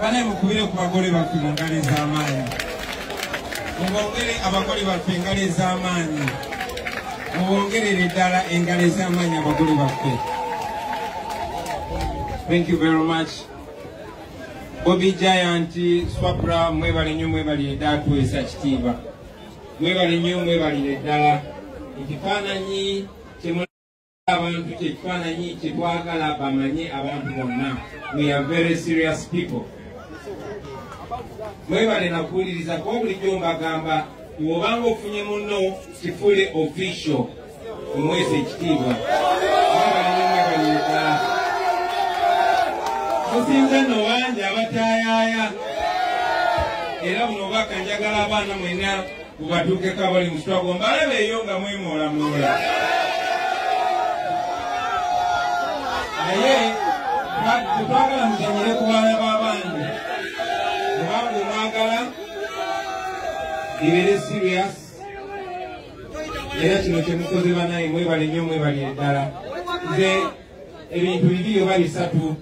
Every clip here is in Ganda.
banaye mukubire ku bagole baffe mu ngalo ez'amaanyi mubongere abagole baffe engalo ez'amaanyi mubongerere ddala engalo ez'amaanyi abagole baffe. Thank you very much. Bobi giant swapra mwebale nnyo mwebalire ddala tuweesa kitiibwa. Mwebale nnyo mwebalire ddala. Ekifaananyi abantu kyekifaananyi kyetwagala bamanye abantu bonna. We are very serious people mwebale nakuwuliriza kuba bulijjo mbagamba bw'obanga ofunye munno kifuule official omwesa ekitiibwa. Musinze nno bangi abataayaaya era buno obaka njagala abaana mwena bubatuukeko abali mu kitwago mbalaba eyo nga mwemoolamoola naye tetwagala muzanyire ku baana ibere serious era kino kyemukoze banaye mwebale nnyo mwebalire ddala nze ebintu bibiri oba bisatu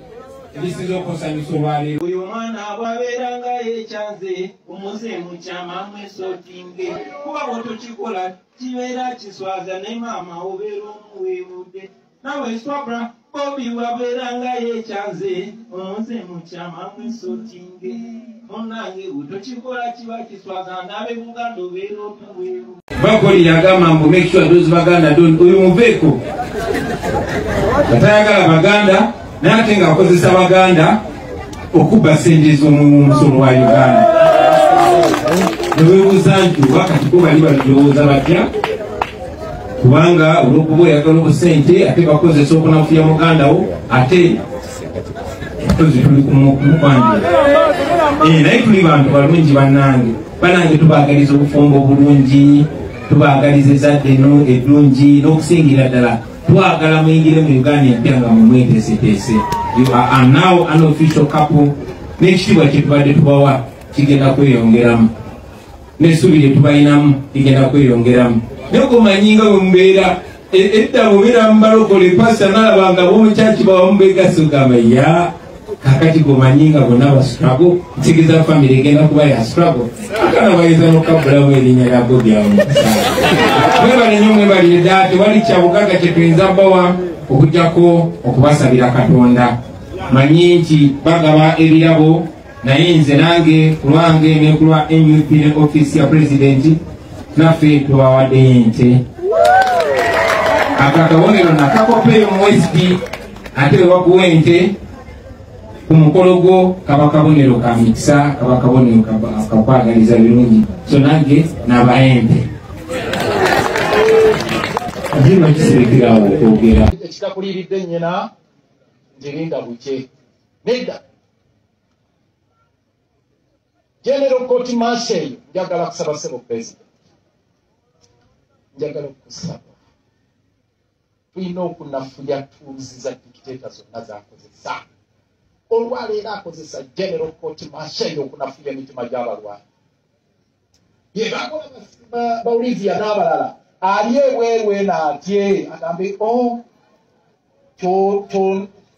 ebisiza okusanyusa olwaleero buli omwana bwabeera nga yekyanze omuze mukyama mwesotinge kuba bwotokikola kibeera kiswaza ne maama obeera omuweebudde nawe swabra bobi bwabeera nga yekyanze omuze mukyama mwesotinge munange bwotokikola kiba kiswaza nabe buganda obeera omuweebu bakoli yagamba mbu make sure those baganda don oyo muveeko atayagala baganda naye ate ng'akozesa baganda okubba sente z'omumusolo wa uganda. Neweebuuza nti oba katiko bali balirowooza batya kubanga olwokuba oyagala obusente ate bakozesa okunafuya muganda wo ate tozi tuli kumukwanjira naye tuli bantu balungi bannange. Banange tubaagaliza obufumbo obulungi tubaagaliza ezadde eddungi n'okusingira ddala. Twagala muyingire mu uganda empya nga mumweteeseteese now an official couple. N'ekitiibwa kyetubadde tubawa kigenda kweyongeramu. N'essubi lye tubalinamu ligenda kweyongeramu naye kumanyi nga bwe mubeera edda mubeera mubalokole pasita nalabanga bomukyaki bawamubegasa ogamba ya kakati gomanyi nga bonna bastrago nsigeza famiry egenda kuba ya strago akana bayinza nokabulamu erinnya lya bobyamu mwebale nnyo mwebalire ddala tewali kyabugaga kyetuyinza bawa okugjako okubasabira katonda. Manyi nti bagaba ebirabo naye nze nange kulwange ne kulwa nup ne offisi ya pulezidenti naffe tubawaddeyo ente akakabonero nakakopeeyo mu west ate wewakuwa ente ku mukolo gwo kaba kabonero ka mikisa kaba kabonero kakwagaliza birungi. So nange nabayempe jima kisirikirawo okwogera. Ekitakuliridde nyina njirinda buke nedda. General court marshal njagala kusaba sebo president njagala okusaba tulina okunafuya tuuzi za dikiteeta zonna zakozesa. Olwaleero akozesa general court marshal okunafuya emitima gy'abalwanyi yebakola baolivia n'abalala ali ebwerwena atye agambe o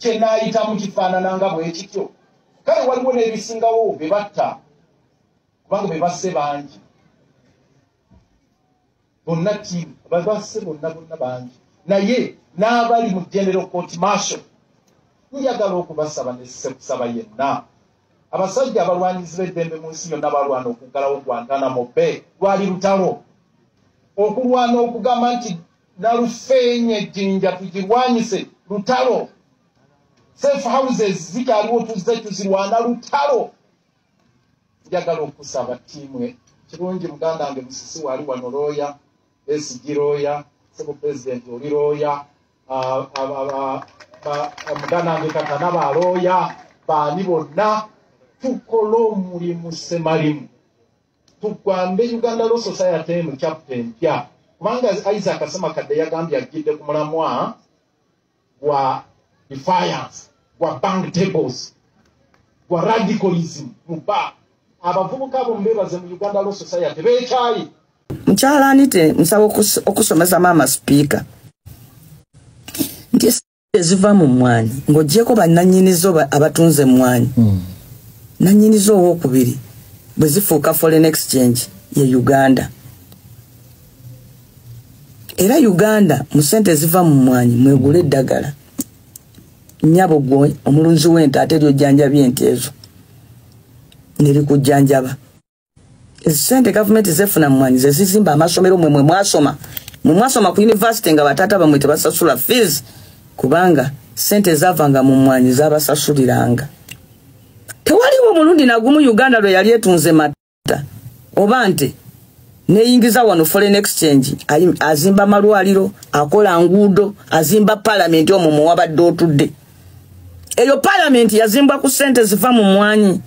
kyenaayitamu kifaanananga bwe kityo. Kale waliwo n'ebisingawo be batta kubanga be basse bangi bonna tiimu babasse bonna bonna bangi. Naye n'abali mu general court marshal njagala okubasaba nesekusaba yenna. Abasajja abalwanyizi b'eddembe mu nsi yonna balwana okuggalawo gwantanamo be lwali lutalo. Okulwana okugamba nti nalufeenye ejjinja tugirwanyise lutalo. Safe houses zikyaliwo tuzze tuzirwana lutalo. Njagala okusaba tiimwe kirungi muganda wange musisi wali wano looya esigi looya sebo pulezidenti oli looya muganda wange katana balooya baani bonna tukole omulimu semalimu tugwambe uganda law society emu chapter empya. Kubanga isaac asemakadde yagambye agidde ku mulamwa gwa defiance gwa bank tables gwa radicalism muba abavubuka abo mubebaze mu uganda law society bekyayi mukyalani te nsaba okusomesa maama sipiika nti eziva mu mwanyi ng'ogyeko bannanyinizo abatunze emwanyi nanyiniza owokubiri bwe zifuuka foreign exchange ye uganda. Era uganda mu sente ziva mu mwanyi mwegula eddagala. Nyabo gwe omulunzi w'ente ate lyojjanjabya ente ezo. Nerikujjanjaba esente gavumenti zefuna mumwanyi zezizimba amasomero mwe mwe mwasoma. Mwe mwasoma ku univesity nga bataata bamwe tebasasula fees kubanga sente zavanga mu mwanyi zabasasuliranga. Tewaliwo omulundi nagumu uganda lwe yali etunze matta oba nti neyingiza wano foreign exchange azimba malwaliro akola nguudo azimba palamenti omwo mwewabadde otudde. Eyo palamenti yazimbwa ku sente ziva mu mwanyi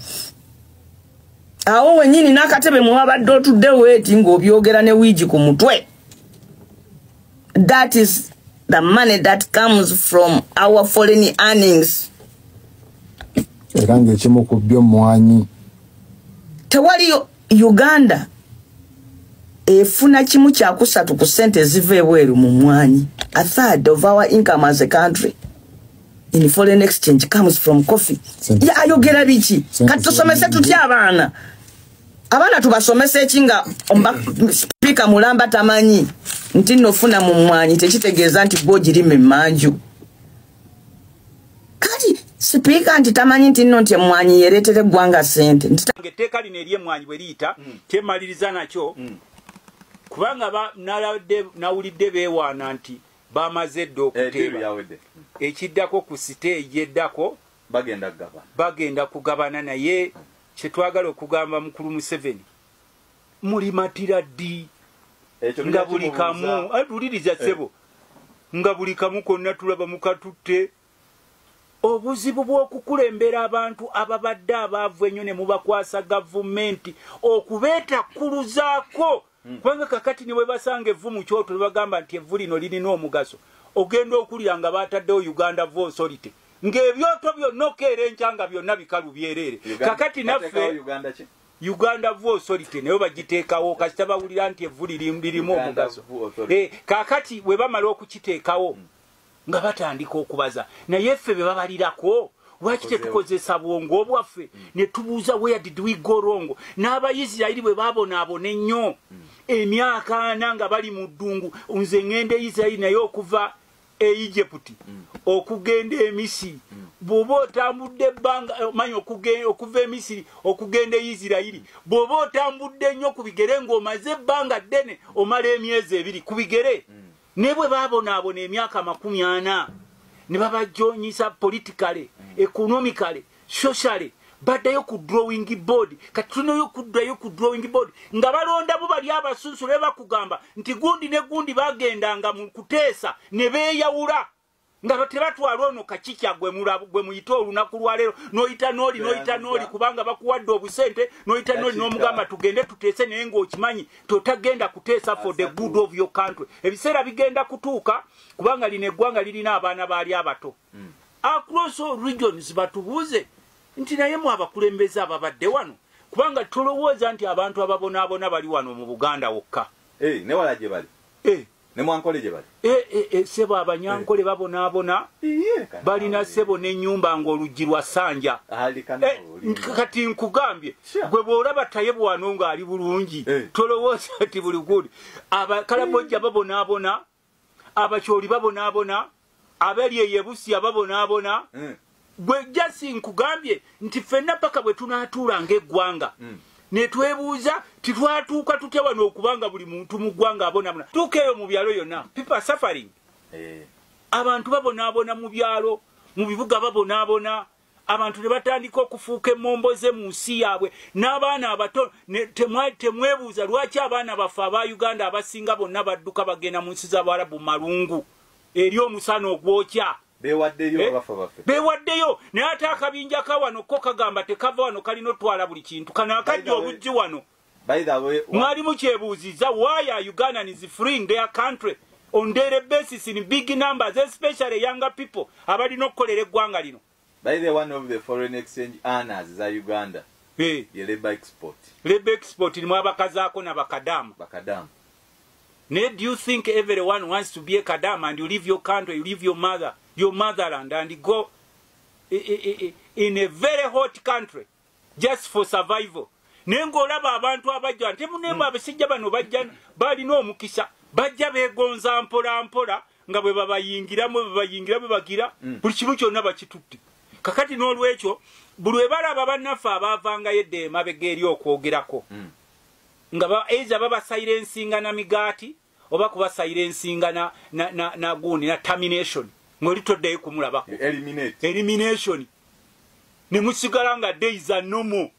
awo wenyini n'akatebe mwewabadde otudde weeti ng'obyogera ne wiigi ku mutwe. That is the money that comes from our foreign earnings. Era ngaekimu ku byo mwanyi. Tewali uganda efuna kimu kyakusatu ku sente eziva ebweru mu mwanyi a third of our income as a country in foreign exchange comes from coffee. Ayogera biki? Kati tusomese tutya abaana? Abaana tubasomesa eki nga sipiika mulamba tamanyi? Nti nofuna mu mwanyi tekitegeeza nti gwogirima emanju kati sipiika nti tamanyi nti nno nti emwanyi yereetera eggwanga sente etteeka lino eryemwanyi bwe liyita kyemaliriza nakyo. Kubanga nawulidde beewaana nti bamaze dde okuteeba. Ekiddako ku siteegi eddako bagenda kugabana. naye kyetwagala okugamba mukulu museveni mulimatira ddi nga buli kamu? Tuliriza ssebo. Nga buli kamu konna tulaba mukatutte. Obuzibu bw'okukulembera abantu ababadde abaavu ennyo ne mubakwasa gavumenti okubeetakkuluzaako kubanga kakati ne bwe basanga evvu mu kyoto bagamba nti evvu lino lirina omugaso. Ogenda okulira nga bataddewo uganda vo authority. Ng'ebyoto byonna okeera enkya nga byonna bikalu byereere kakati naffe uganda vo authority naye bagiteekawo. Kasita bawulira nti evvu lirimu omugaso. Kakati bwe bamala okukiteekawo nga batandika okubaza. Naye ffe be babalirako lwaki tetukozesa bwongo obwaffe? Ne tubuuza where did we go wrong? N'abayisirayiri bwe babonaabona ennyo emyaka ana nga bali mu ddungu nze ŋŋenda isirayiri naye okuva e egyputi okugenda emisiri bw'oba otambudde ebbanga manyi okuva emisiri okugenda e isirayiri bw'oba otambudde nnyo ku bigere ng'omaze ebbanga ddene omala emyezi ebiri ku bigere naye bwe babonaabona emyaka makumi ana ne babajonyisa politikale economicale sociale baddayo ku drawing board. Kati tulinayo kuddayo ku drawing board. Nga balondamu bali abasunsule bakugamba nti gundi ne gundi bagendanga mu kuteesa ne beeyawula. Nga tebatwala ono kakikya gwe muyite olunaku lwaleero noyita nooli noyita nooli kubanga bakuwadde obusente noyita nooli n'omugamba tugende tuteese naye ng'okimanyi totagenda kuteesa for the good of your country. Ebiseera bigenda kutuuka kubanga lino eggwanga lirina abaana baali abato. Across all regions batubuuze nti naye mu abakulembeze ababadde wano kubanga tolowooza nti abantu ababonaabona bali wano mu buganda wokka. Newala gye bali? Nemwankole gye bali? Sebo abanyankole babonaabona balina sebo n'ennyumba ng'oluggi lwa sanja. Kati nkugambye gwe bw'olaba taye bwano ng'ali bulungi tolowooza nti buli gudi abakalabojja babonaabona abakyoli babonaabona abali eyebusiya babonaabona gwe jasi nkugambye nti ffenna paka bwe tunaatuula ng'eggwanga netwebuuza titwatuuka tutya wano okubanga buli muntu mu ggwanga abonabona tuuka eyo mu byalo yonna people suffering abantu babonaabona mu byalo mu bibuga babonaabona. Abantu ne batandika okufuuka emmomboze mu nsi yaabwe. N'abaana abato temwebuuza lwaki abaana baffe aba uganda abasinga bonna badduka bagenda mu nsi z'abarabu malungu? Eri omusana ogwokya bewaddeyo naye ate akabinja ka wano ko kagamba tekava wano kalina otwala buli kintu kano akajja oluggi wano mwali mukyebuuziza why are ugandans freeing their country on daily basis in big numbers especially younger people abalina okukolera eggwanga lino By the one of the foreign exchange earners za Uganda. Hey. Ye labor export. Labor export ni mwabakazaako na bakadamu. Bakadamu. Ne do you think everyone wants to be a kadam and you leave your country, you leave your mother, your motherland and go in a very hot country just for survival? Naye ngaolaba abantu abajja nti munembe abasajja bano bajja balina omukisa bajja begonza mpola mpola nga bwe babayingiramu bwe babayingiramu bagira buli kimu kyonna bakitutte. Kakati n'olwekyo buli we balaba bannaffe abaavangayo edda emabega eri okwogerako nga eza babasairensinga na migaati oba kubasairensinga na, na, na, na na termination ng'oli toddayo kumulabako. Elimination. Ne musigala nga days are normal